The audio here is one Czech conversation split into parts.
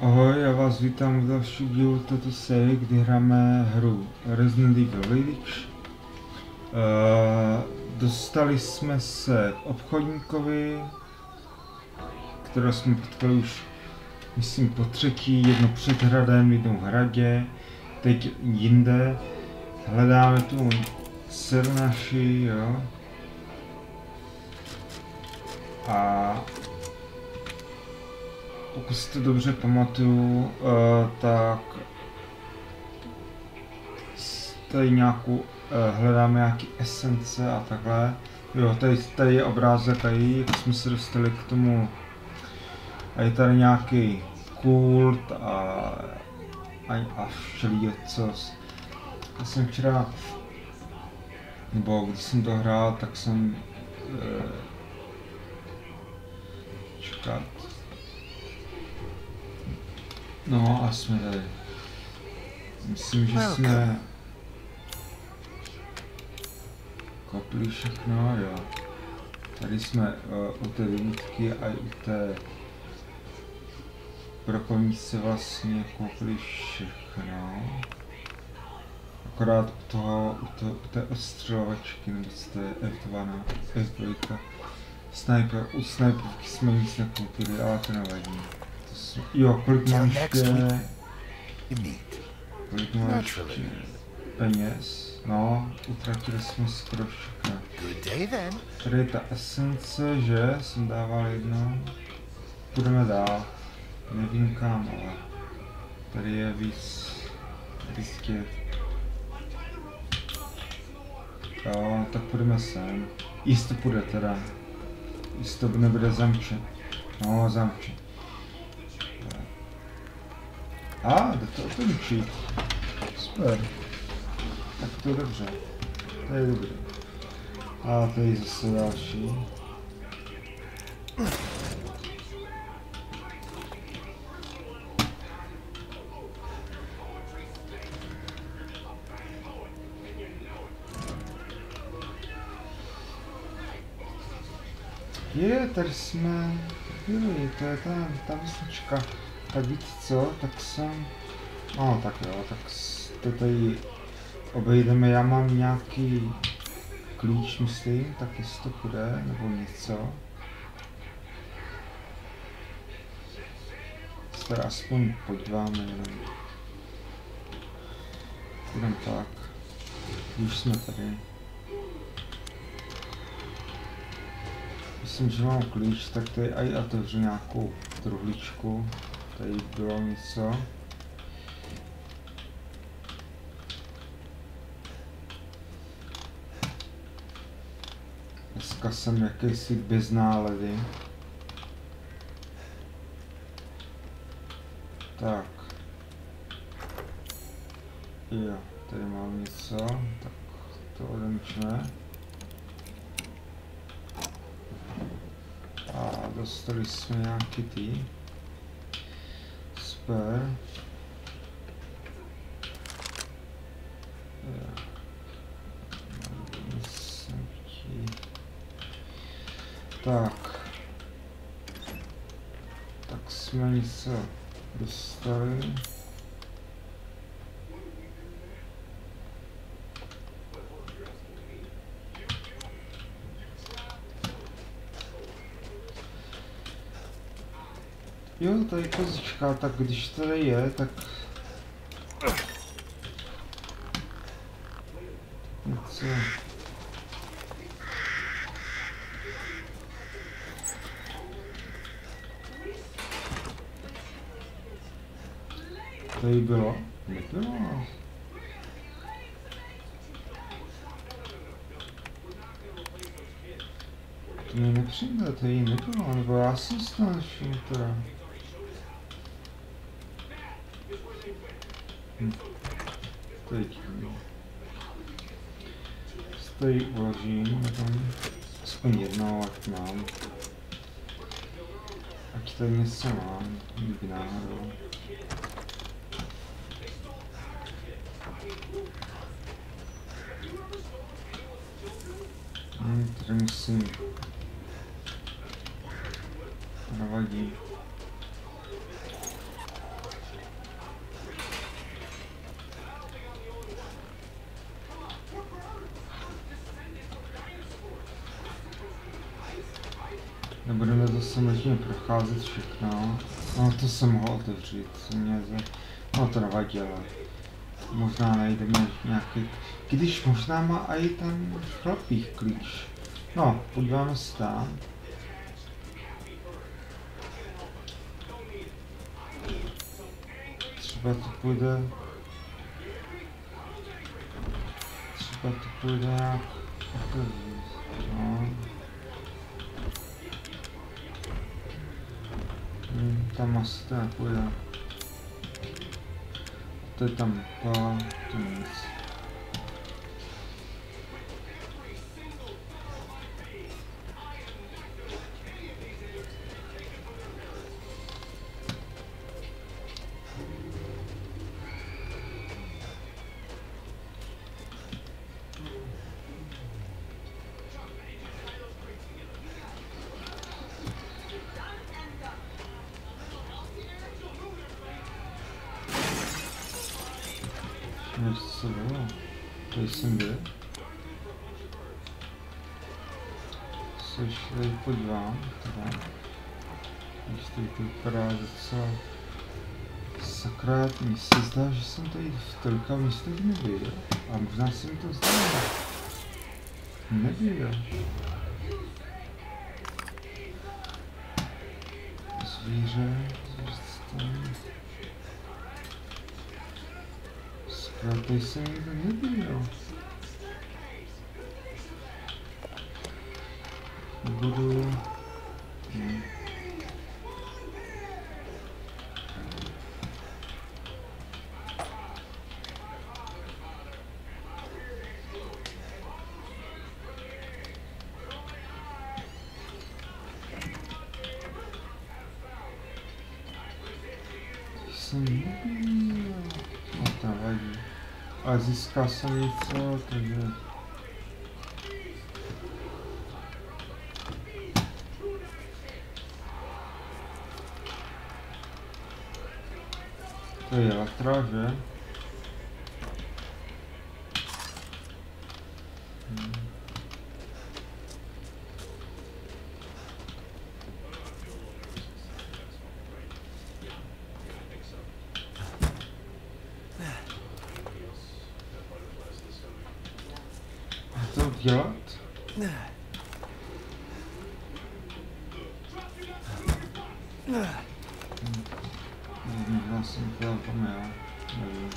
Ahoj, já vás vítám v další dílu této série, kdy hrajeme hru Resident Evil Village. Uh, dostali jsme se k obchodníkovi, kterého jsme potkali už, myslím, po třetí, jedno před hradem, jednou v hradě, teď jinde. Hledáme tu Sernaši, jo. A pokud si to dobře pamatuju, uh, tak tady nějakou, uh, hledáme nějaký esence a takhle. Jo, tady, tady je obrázek tady, jak jsme se dostali k tomu. A je tady nějaký kult a, a, a co. Já jsem včera, nebo když jsem to hrál, tak jsem uh, čekat, No a jsme tady. Myslím, že jsme kopli všechno, jo. Tady jsme uh, u té vymítky a i u té proponíčce vlastně koupili všechno. Akorát u toho, u, to, u té ostřelovačky, nebo z té F2, F2, sniper, u sniperky jsme nic nekoupili, ale to nevadí. Jo, kolik máš Kolik máš peněz? No, utratili jsme skoro všechno. Tady je ta esence, že? Jsem dával jedno. Půjdeme dál. Nevím kam, ale tady je víc vystět. Jo, tak půjdeme sem. Jisto půjde teda. Jisto nebude zamčen. No, zamčen. A, ah, jde to otočit. Super. Tak to je dobře. To je dobré. A tady zase další. Je, tady jsme byli, to je ta, ta vesnička. Tak víte co, tak jsem... No tak jo, tak to tady obejdeme, já mám nějaký klíč, myslím, tak jestli to půjde, nebo něco. Se aspoň podíváme jenom. Půjdem tak. Když jsme tady. Myslím, že mám klíč, tak tady aj otevřu nějakou truhličku. Tady bylo něco. Dneska jsem jakýsi bez nálady. Tak. Jo, tady mám něco, tak to odemčme. A dostali jsme nějaký ty. Super. Tak. Tak jsme něco dostali. Jo, tady kozička, tak když tady je, tak... Co? Tady bylo? Nebylo. To mi nepřijde, tady nebylo, nebo já jsem nevšiml teda. Teď stojí uložím, tam aspoň jednou, ať mám. Ať tady něco mám, kdyby náhodou. Hmm, tady musím navadit. Samozřejmě procházet všechno. No to jsem mohl otevřít, co mě ze... No to nevadilo. Možná najdeme nějaký... Když možná má i ten chlapík klíč. No, podíváme se tam. Třeba to půjde... Třeba to půjde nějak. No. Hmm, tam asi to nepůjde. To je tam to, to nic. Než co bylo? Tady jsem byl. Se ještě tady podívám, teda. Když tady to vypadá docela sakra, mně se zdá, že jsem tady v tolika místech nebyl. A možná se mi to zdá. Nebyl. Zvíře, Já tady jsem nikdo nebyl. Budu... Ne. Jsem nebyl. No to nevadí. A získal jsem něco, takže... To A to dělat? Možná jsem to zapomněl. Nevím.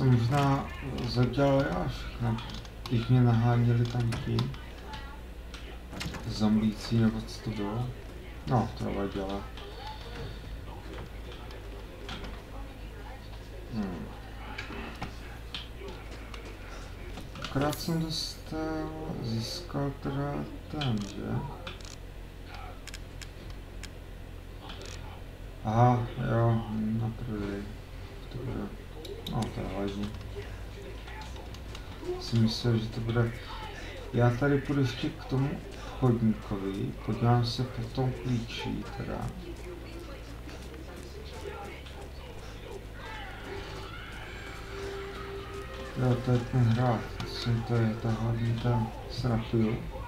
Jsem možná zadělal já všechno, když mě naháněli tam ti zamlící, nebo co to bylo. No, to nevadilo. Hmm. Akorát jsem dostal, získal teda ten, že? Aha, jo, na prodej. To bude, no to nevadí. Jsem myslel, že to bude... Já tady půjdu ještě k tomu obchodníkovi, podívám se po tom klíči teda. Jo, to je ten hrát, jsem to je ta hlavní tam se napiju.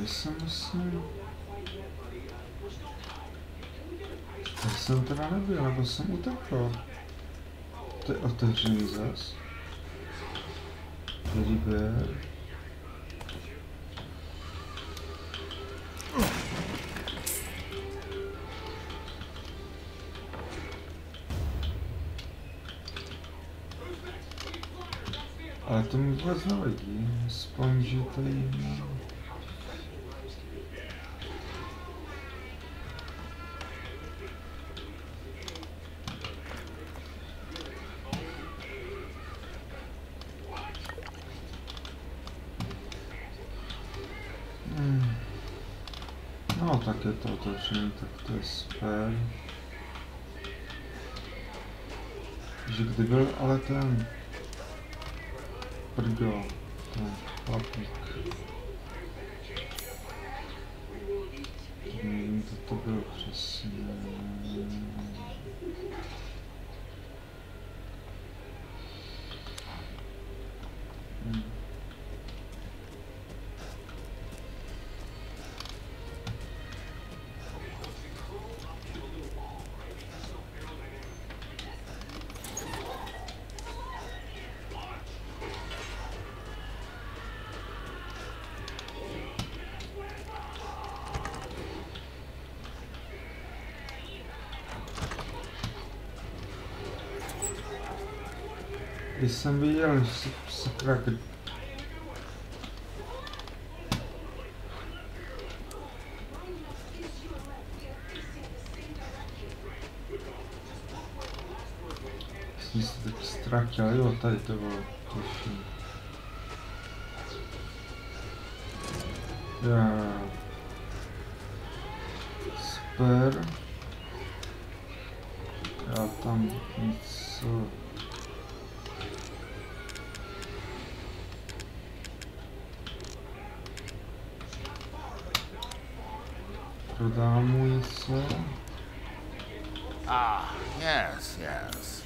Tady jsem myslím... Tady jsem teda nebyl, nebo jsem utekl. To je otevřený zas. Tady. Ale Ale to mi vůbec nevadí, aspoň, že tady... to je super. Že kdy byl ale ten Prdo, ten chlapík. Nevím, co to bylo přesně. Když jsem viděl, že se- sakra, kdy... Jsem se teď ztratil, jo, tady to bylo, Ah, yes, yes.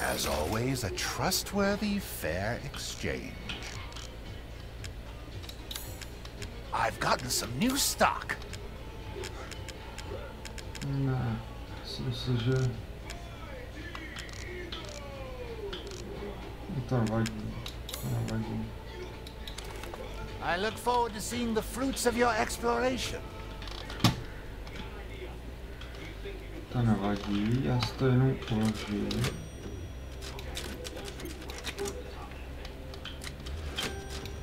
As always, a trustworthy, fair exchange. I've gotten some new stock. Ne, si myslím, že... To nevadí, to nevadí. I look forward to seeing the fruits of your exploration. To nevadí, já si to jenom uložím.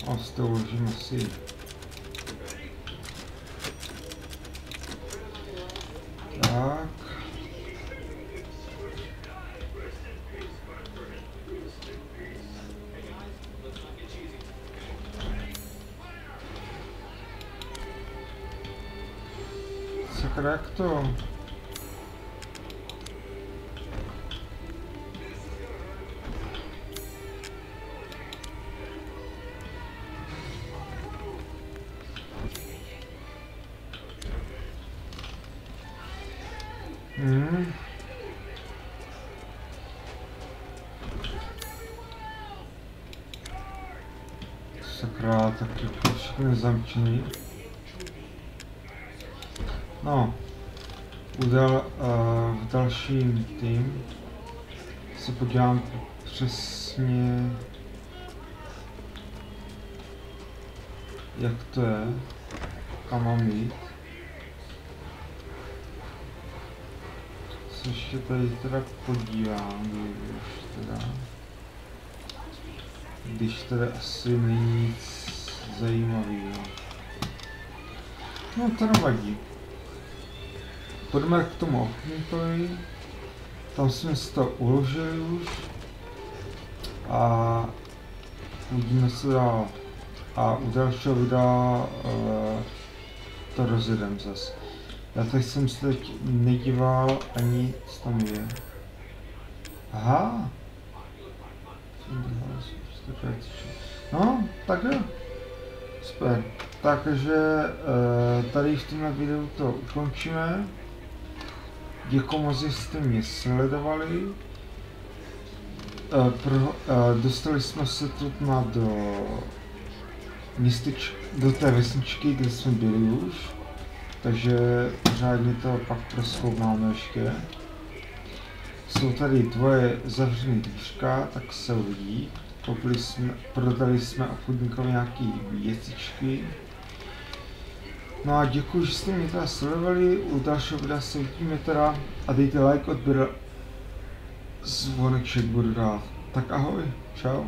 A si to uložím asi. Tak. Sakra, jak to? Hmm. Sakra, tak jako všechny zamčený. No, udal, uh, v dalším tým se podívám přesně, jak to je, kam mám jít. Se ještě tady teda podívám, když teda, když teda asi není nic zajímavého. No to nevadí. Pojďme k tomu okníkovi. Tam jsme si to uložili už. A uvidíme se dál. A u dalšího videa uh, to rozjedem zas. Já teď jsem se teď nedíval ani co tam je. Aha. No, tak jo. Super. Takže eh, tady v tomhle videu to ukončíme. Děkuji moc, že jste mě sledovali. Eh, Pro, eh, dostali jsme se tu na do městyč, do té vesničky, kde jsme byli už. Takže řádně to pak proskoumáme ještě. Jsou tady dvoje zavřené dvířka, tak se uvidí. Jsme, prodali jsme obchodníkovi nějaký věcičky. No a děkuji, že jste mě teda sledovali, u dalšího videa se vidíme teda a dejte like, odběr, zvonek však budu dát. Tak ahoj, čau.